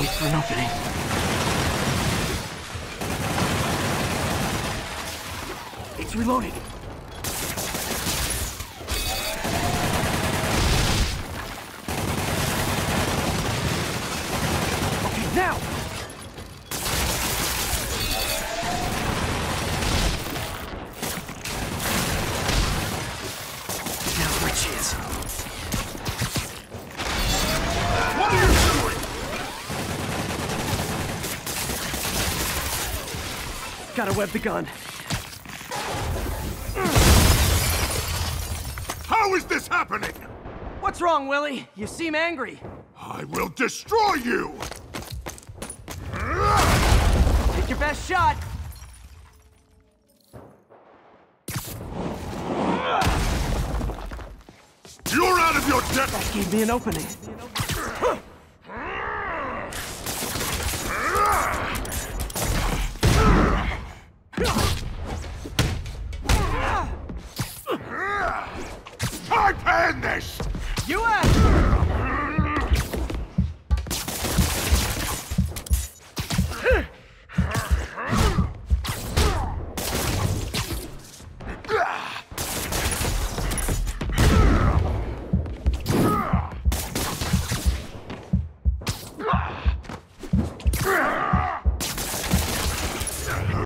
Wait for an opening. It's reloading. Okay! Now Gotta web the gun. How is this happening? What's wrong, Willie? You seem angry. I will destroy you! Take your best shot. You're out of your depth! Gave me an opening.